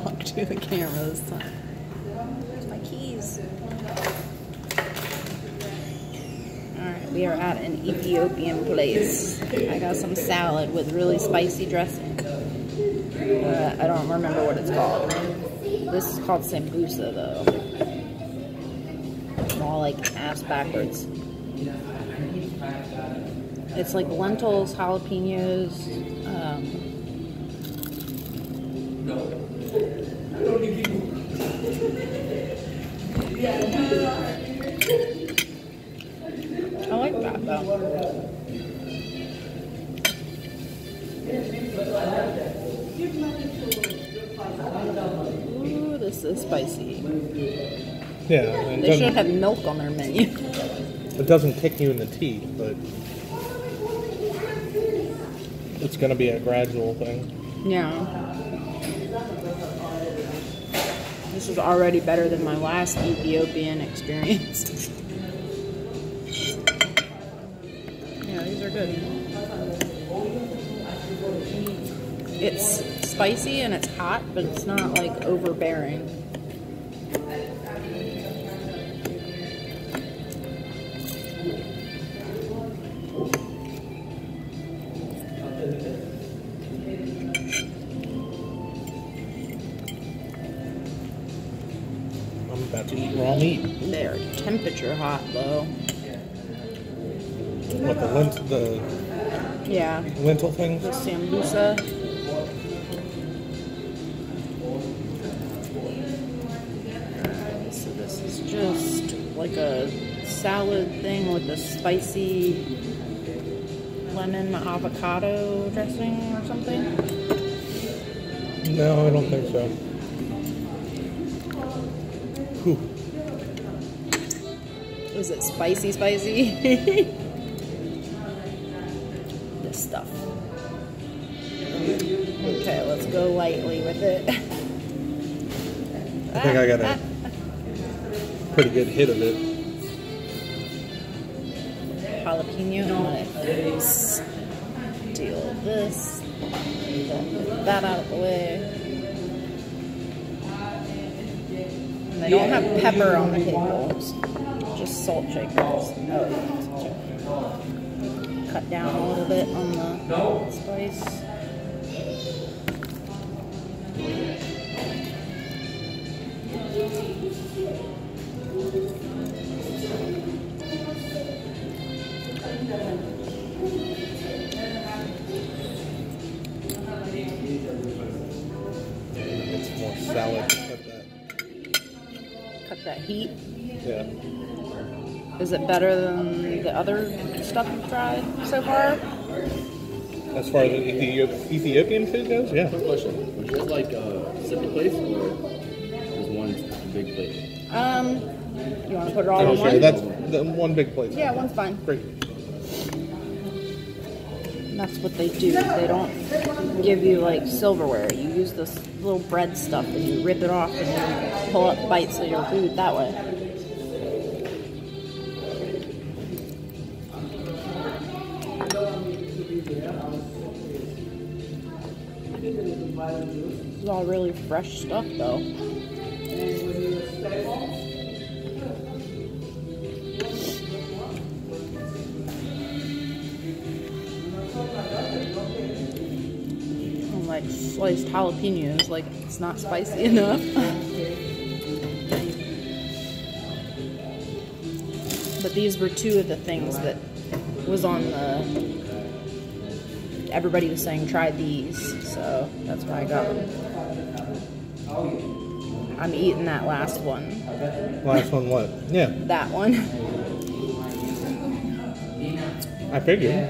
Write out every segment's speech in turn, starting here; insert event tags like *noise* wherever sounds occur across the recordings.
talk to the camera this time. Where's my keys? Alright, we are at an Ethiopian place. I got some salad with really spicy dressing. Uh, I don't remember what it's called. This is called sambusa though. I'm all like ass backwards. It's like lentils, jalapenos, um, I like that though. Ooh, this is spicy. Yeah, They should have milk on their menu. it doesn't kick you in the teeth, but it's going to be a gradual thing. Yeah. This is already better than my last Ethiopian experience. yeah, these are good. It's spicy and it's hot, but it's not like overbearing. Temperature hot though. What the lent the Yeah, lentil thing? the sambusa. So this is just like a salad thing with a spicy lemon avocado dressing or something. No, I don't think so. Is it spicy spicy? *laughs* this stuff. Okay, let's go lightly with it. I think I got a pretty good hit of it. jalapeno on my face. Deal this. That out of the way. They don't have pepper on the tables, just salt shakers. Oh, yeah, salt shaker. Cut down a little bit on the spice. Some more salad. Cut that. Cut that heat. Yeah. Is it better than the other stuff you've tried so far? As far as the Ethiop- Ethiopian food goes, yeah. Quick question. Would you guys like uh, separate plates or is one big plate? Um, you want to put it all in Okay, one? that's the one big plate. Yeah, one's fine. Great. That's what they do. They don't give you like silverware. You use this little bread stuff and you rip it off and you pull up bites of your food that way. Is all really fresh stuff though. Like sliced jalapenos, like it's not spicy *laughs* enough. but these were two of the things that was on the. Everybody was saying try these, so that's why I got them. I'm eating that last one. Last one, what? Yeah, That one. I figured.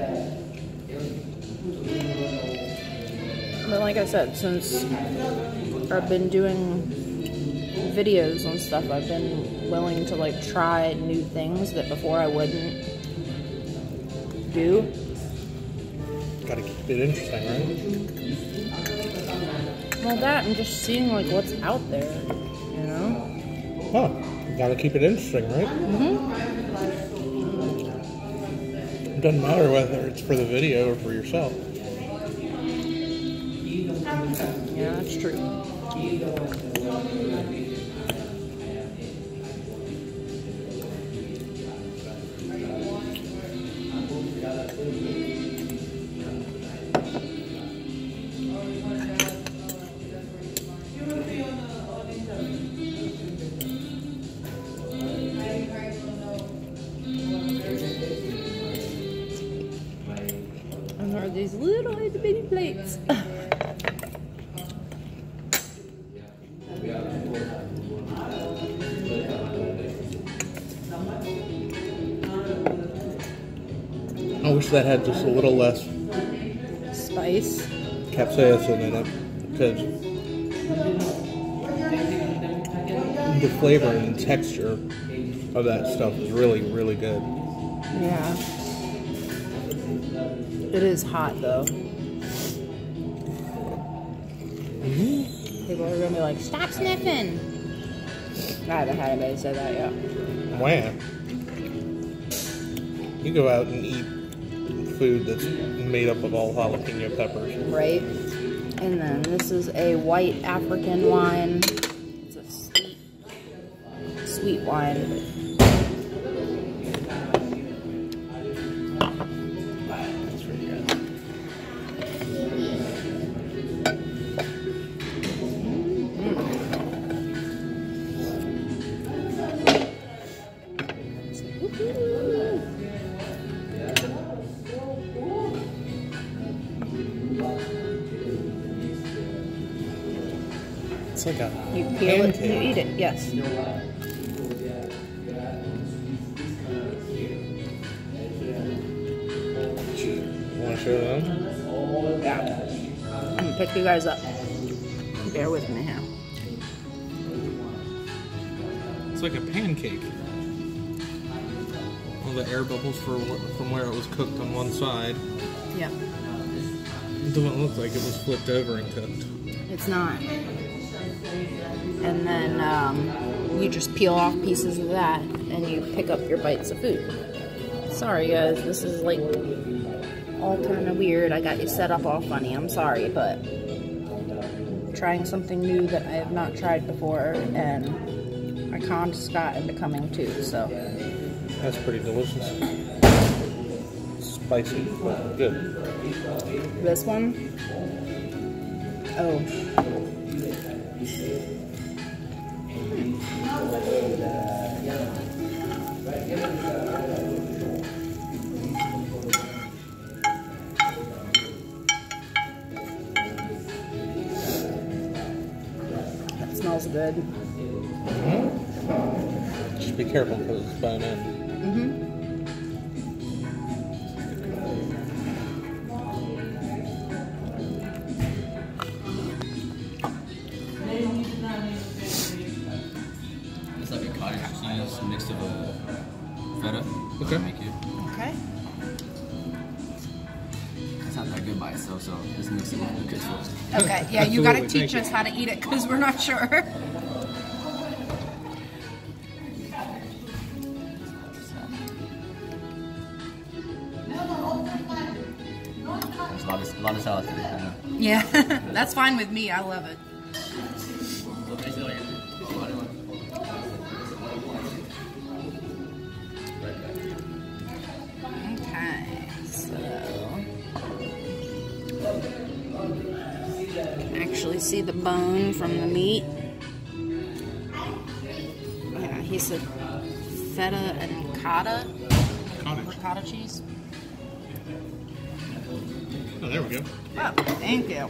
But like I said, since I've been doing videos and stuff, I've been willing to like try new things that before I wouldn't do. Got to keep it interesting, right? Well, that and just seeing like what's out there, you know. Huh. Got to keep it interesting, right? Mm-hmm. It doesn't matter whether it's for the video or for yourself. Yeah, that's true. Wish that had just a little less Spice. capsaicin in it because the flavor and texture of that stuff is really, really good. Yeah. It is hot though. Mm-hmm. People are gonna be like, stop sniffing. I haven't had anybody say that yet. Wow. You go out and eat food that's made up of all jalapeno peppers. Right? And then this is a white African wine. It's a sweet, sweet wine. It. Yes. Want to show them? Yeah. I'm gonna pick you guys up. Bear with me here. It's like a pancake. All the air bubbles for, from where it was cooked on one side. Yeah. It doesn't look like it was flipped over and cooked. It's not. And then um, you just peel off pieces of that and you pick up your bites of food. Sorry guys, this is like all kind of weird. I got you set up all funny. I'm sorry, but trying something new that I have not tried before and I conned Scott into coming too, so That's pretty delicious. Spicy, but good. this one. Oh, that smells good. Just be careful because it's bone in. Mm-hmm. Teach thank us how to eat it because we're not sure. There's a lot of, a lot of salad today. I know. Yeah, *laughs* that's fine with me. I love it. See the bone from the meat. Yeah, he said feta and cotta, Cottage. ricotta cheese. Oh, there we go. Oh, thank you.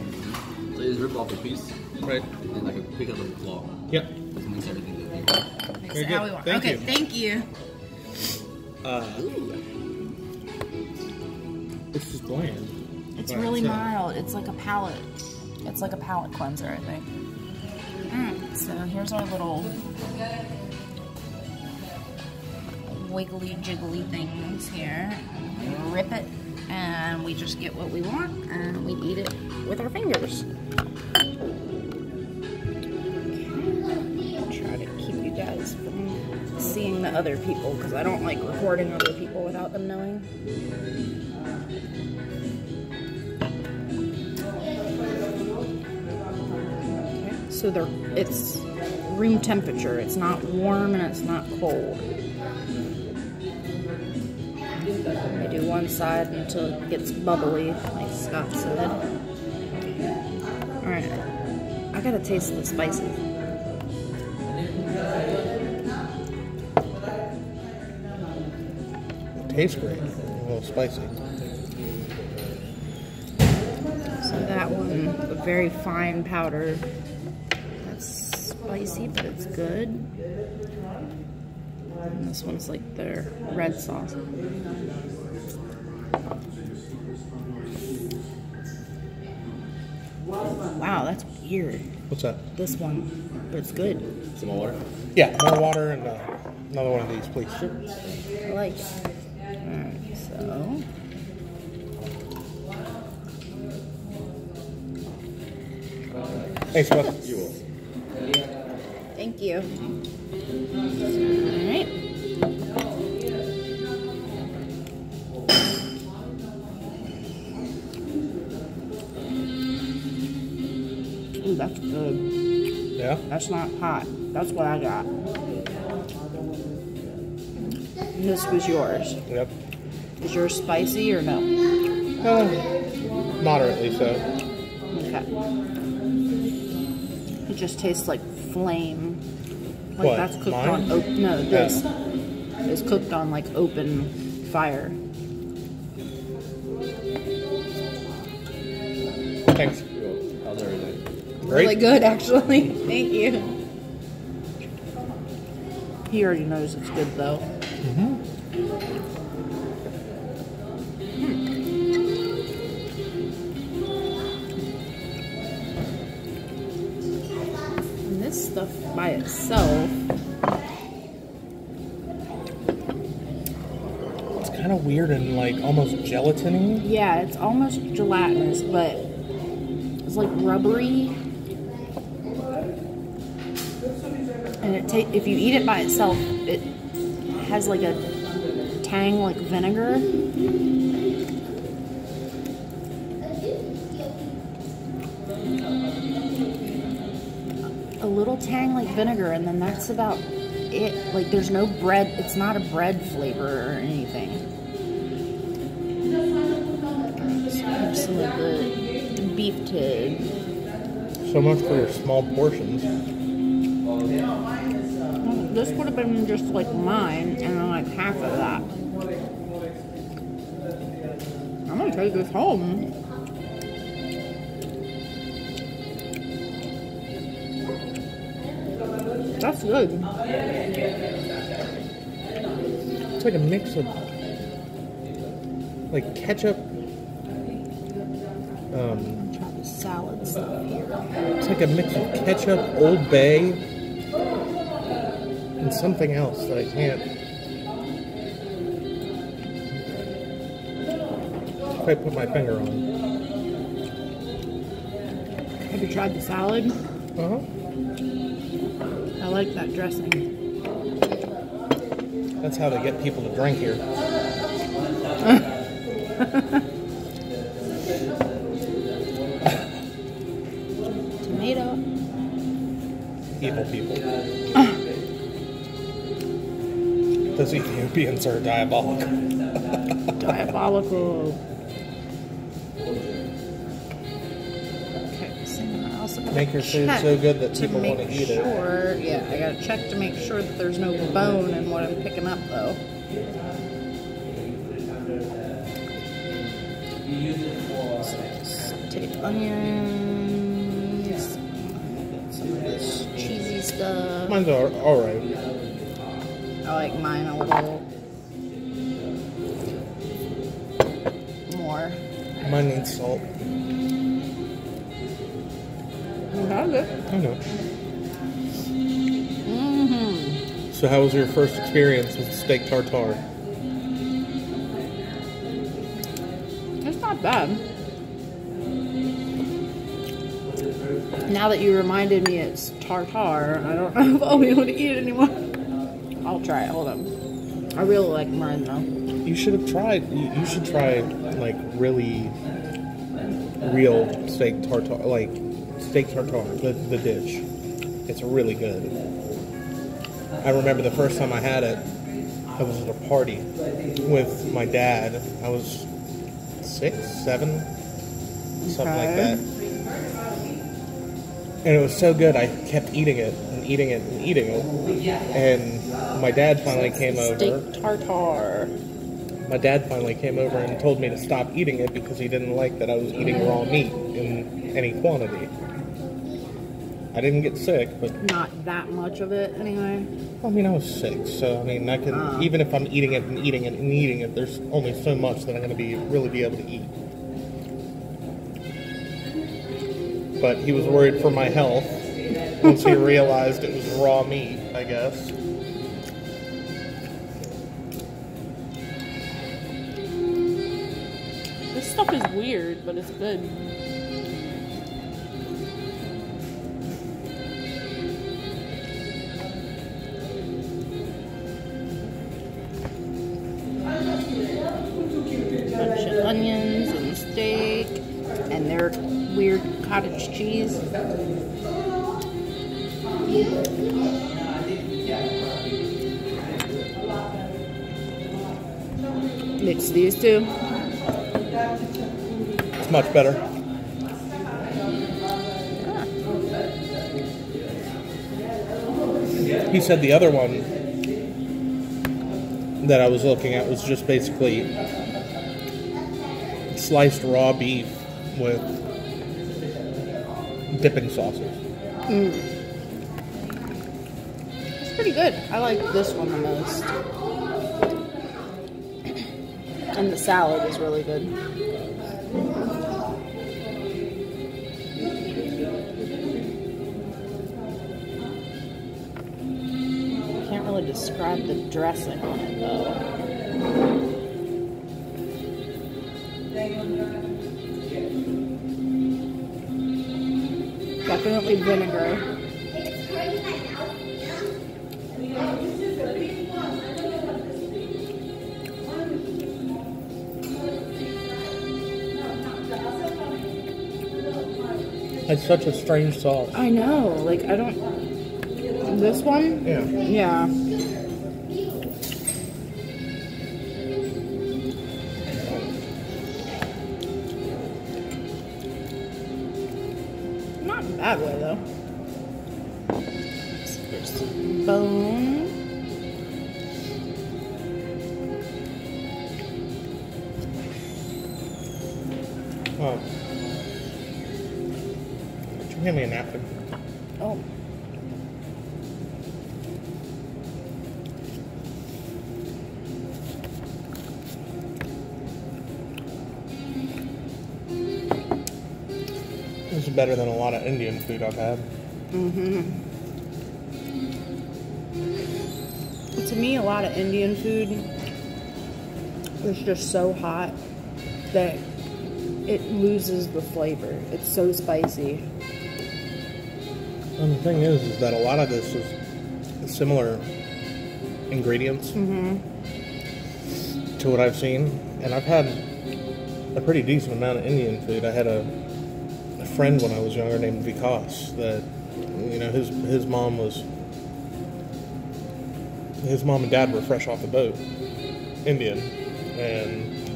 So you just rip off a piece Right. and like a pick up a claw. Yep. Just mix everything together. Makes Very good. Thank okay, you. thank you. Uh, it's just bland. It's really mild. It's like a palate. It's like a palate cleanser, I think. Mm, so here's our little wiggly jiggly things here. We rip it and we just get what we want and we eat it with our fingers. Try to keep you guys from seeing the other people because I don't like recording other people without them knowing. So they're it's room temperature. It's not warm and it's not cold. I do one side until it gets bubbly, like Scott said. Alright. I gotta taste the spices. It tastes great. A little spicy. So that one, a very fine powder. That's spicy, but it's good. And this one's like their red sauce. Wow, that's weird. What's that? This one, but it's good. Some more water. Yeah, more water and uh, another one of these, please. I like it. Alright, so. Thanks, bud. You you. Alright. Ooh, that's good. Yeah? That's not hot. That's what I got. This was yours. Yep. Is yours spicy or no? Uh, moderately so. Okay. It just tastes like flame. Like What, that's cooked mine? on open. No, this is cooked on like open fire. Thanks. How's everything? Great. Really good, actually. *laughs* Thank you. He already knows it's good though. And stuff by itself, It's kind of weird and like almost gelatiny. yeah, it's almost gelatinous, but it's like rubbery. And it ta- if you eat it by itself, it has like a tang like vinegar. Vinegar, and then that's about it. Like there's no bread. It's not a bread flavor or anything. So here's some the beef tid. So much for your small portions. Well, This would have been just like mine, and then like half of that. I'm gonna take this home. That's good. It's like a mix of like ketchup. Um, Try the salad stuff here. it's like a mix of ketchup, Old Bay, and something else that I can't quite put my finger on. Have you tried the salad? Uh huh. I like that dressing. That's how they get people to drink here. Tomato. Evil people. Those Ethiopians are diabolical. Diabolical. Make your food so good that to people make wanna eat it. sure, Yeah, I gotta check to make sure that there's no bone in what I'm picking up, though. Sauteed onions, some of this cheesy stuff. Mine's all right. I like mine a little I know. Mm-hmm. So, how was your first experience with steak tartare? It's not bad. Now that you reminded me it's tartare, I don't *laughs* know if I'll be able to eat it anymore. I'll try it. Hold on. I really like mine though. You should have tried. You, you should try like really real steak tartare, like steak tartare, the, the dish. It's really good. I remember the first time I had it, I was at a party with my dad. I was six, seven, something like that. And it was so good, I kept eating it and eating it and eating it. And my dad finally came over. Steak tartare. My dad finally came over and told me to stop eating it because he didn't like that I was eating raw meat in any quantity. I didn't get sick, but Not that much of it, anyway. I mean, I was sick, so I mean, I can Ah. even if I'm eating it and eating it and eating it, there's only so much that I'm going to be really be able to eat. But he was worried for my health once he *laughs* realized it was raw meat. I guess. This stuff is weird, but it's good. Cheese. Mix these two. It's much better. He said the other one that I was looking at was just basically sliced raw beef with dipping sauces. Mm. It's pretty good. I like this one the most. *clears throat* And the salad is really good. Can't really describe the dressing on it though. Definitely vinegar. It's such a strange sauce. I know. Like I don't. This one. Yeah. Yeah. Hand me a napkin? Oh. This is better than a lot of Indian food I've had. Mm-hmm. To me, a lot of Indian food is just so hot that it loses the flavor. It's so spicy. And the thing is, is that a lot of this is similar ingredients to what I've seen, and I've had a pretty decent amount of Indian food. I had a, a friend when I was younger named Vikas that, you know, his his mom was his mom and dad were fresh off the boat, Indian, and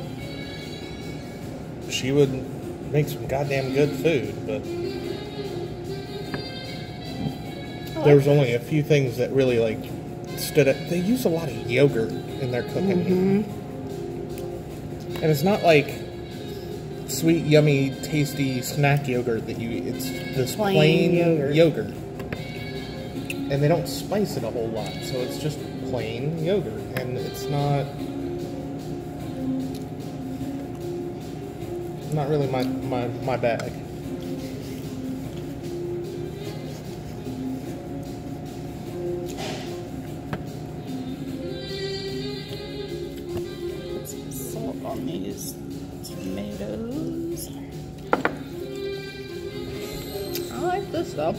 she would make some goddamn good food, but there was only a few things that really like stood out. They use a lot of yogurt in their cooking, mm-hmm. and it's not like sweet, yummy, tasty snack yogurt that you. It's this Plain plain, yogurt. yogurt. and they don't spice it a whole lot, so it's just plain yogurt, and it's not. Not really my, my, my bag. tomatoes. I like this though.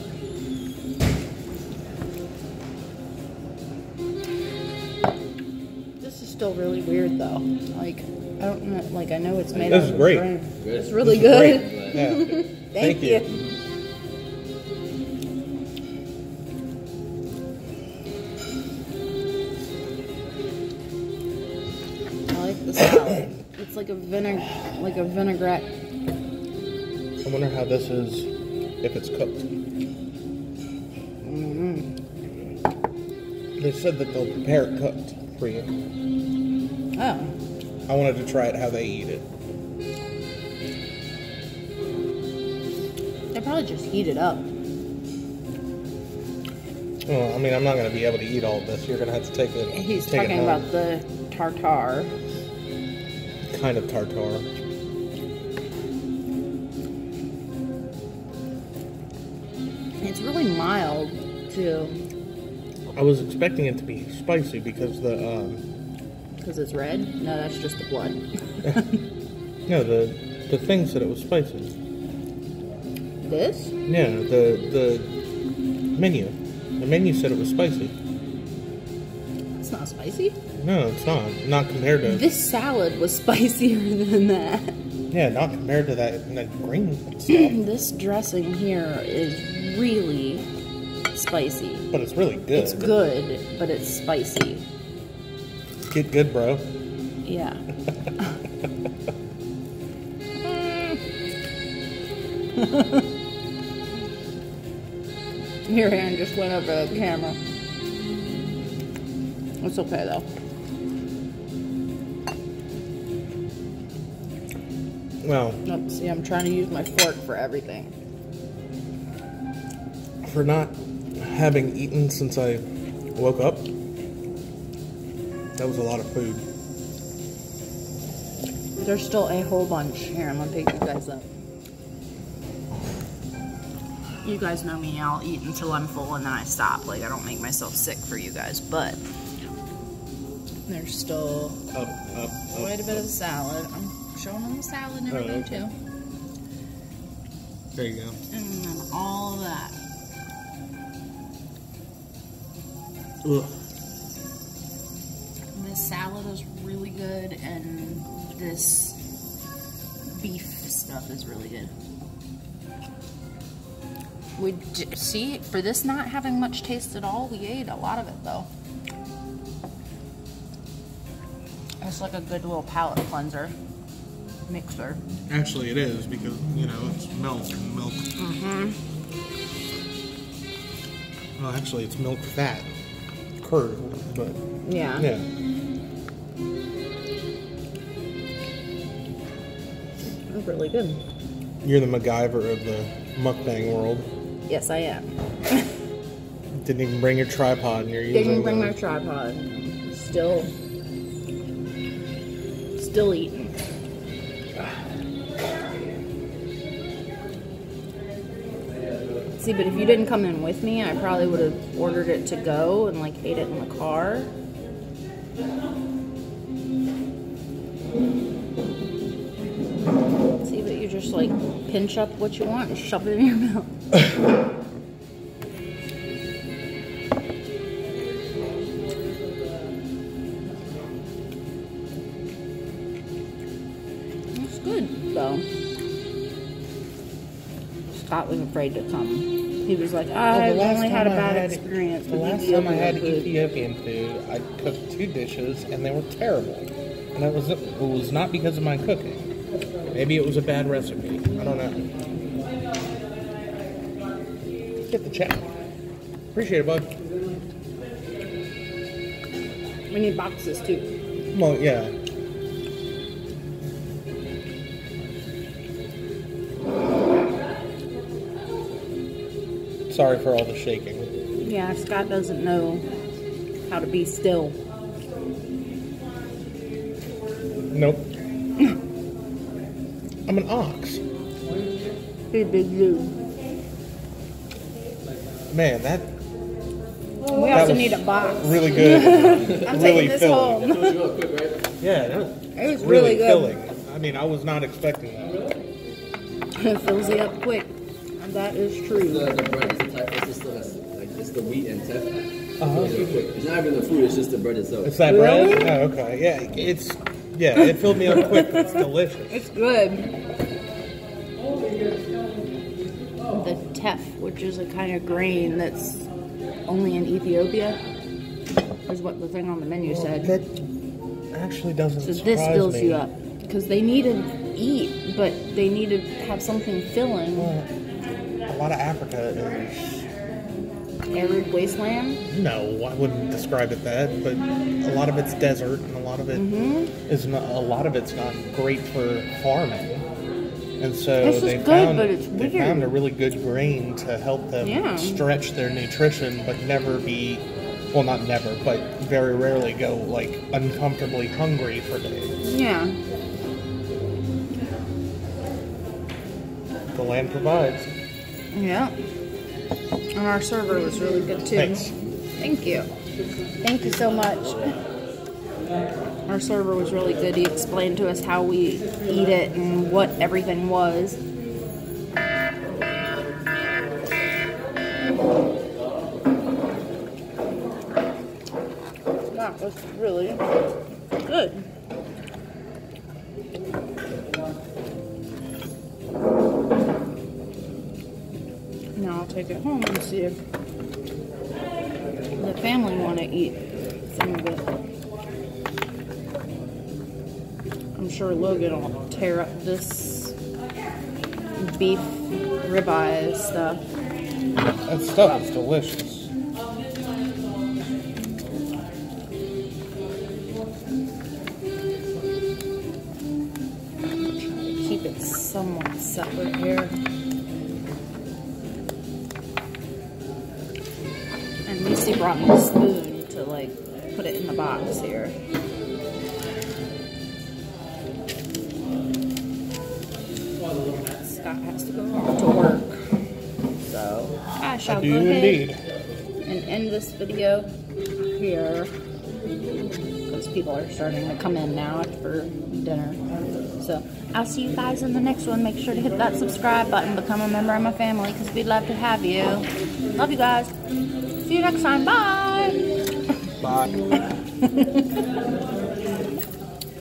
This is still really weird though. Like I don't know. Like I know it's made. This is great. It's really good. Yeah. *laughs* Thank, Thank, you. you. I like the *coughs* it's like a vinegar like a vinaigrette. I wonder how this is if it's cooked. Mm-hmm. They said that they'll prepare it cooked for you. Oh, I wanted to try it how they eat it. they probably just heat it up. Well, I mean, I'm not going to be able to eat all of this. You're going to have to take it. He's take it talking home. about the tartar. kind of tartar. Too, I was expecting it to be spicy because the um, because it's red. No, that's just the blood. *laughs* no the the thing said it was spicy. this? Yeah, the the menu. The menu said it was spicy. It's not spicy. No, it's not. Not compared to This salad was *laughs* spicier than that. yeah, not compared to that, that green stuff. *clears throat* this dressing here is really spicy. But it's really good. It's good, but it's spicy. Get good, bro. Yeah. *laughs* Your hand just went over the camera. It's okay though. Well, Nope, see, I'm trying to use my fork for everything. for not having eaten since I woke up, that was a lot of food. There's still a whole bunch. Here, I'm gonna pick you guys up. You guys know me, I'll eat until I'm full and then I stop. Like, I don't make myself sick for you guys, but there's still Up, up, quite a bit of salad. I'm showing them the salad and Oh, everything okay. too. There you go. And then all Ugh. This salad is really good, and this beef stuff is really good. We d- see for this not having much taste at all. We ate a lot of it though. It's like a good little palate cleanser mixer. Actually, it is because you know it's milk and milk. Mm-hmm. Well, actually, it's milk fat, curd, but Yeah. yeah. It's really good. You're the MacGyver of the mukbang world. Yes, I am. Didn't even bring your tripod, and you're using. Didn't bring the- my tripod. Still, still eating. See, but if you didn't come in with me, I probably would have ordered it to go and like ate it in the car. See, but you just like pinch up what you want and shove it in your *laughs* mouth. Was afraid to come. He was like, oh, I've the only had a bad had- experience The with last time I had food." Ethiopian food, I cooked two dishes, and they were terrible. And it was it was not because of my cooking. Maybe it was a bad recipe. I don't know. Get the check. Appreciate it, bud. We need boxes too. Well, yeah. Sorry for all the shaking. Yeah, Scott doesn't know how to be still. Nope. *laughs* I'm an ox. Be a big dude. Man, that We That also need a box. really good. *laughs* I'm really taking this filling. home. That was real quick, right? Yeah, that was, It was really really good. filling. I mean, I was not expecting that. *laughs* it fills you up quick. And that is true. the bread is the type, it's just the, like, it's the wheat and teff. Uh-huh. It's not even the food, it's just the bread itself. It's that Really? bread? Oh, okay. Yeah, it's yeah, it filled me up quick. It's delicious. It's good. The teff, which is a kind of grain that's only in Ethiopia, is what the thing on the menu said. That actually doesn't So this fills me. you up. because they need to eat, but they need to have something filling. Well, a lot of Africa is Arid wasteland. no, I wouldn't describe it that, but a lot of it's desert and a lot of it mm-hmm. is not. A lot of it's not great for farming, and so they good, found but it's they weird. found a really good grain to help them Yeah. stretch their nutrition, but never be. Well, not never, but very rarely go like uncomfortably hungry for days. Yeah. The land provides. Yeah. And our server was really good too. Thanks. Thank you. Thank you so much. Our server was really good. He explained to us how we eat it and what everything was. This beef ribeye stuff. That stuff is delicious. I shall go do ahead indeed. and end this video here because people are starting to come in now for dinner. So I'll see you guys in the next one. Make sure to hit that subscribe button, become a member of my family because we'd love to have you. Love you guys. See you next time. Bye. Bye. *laughs*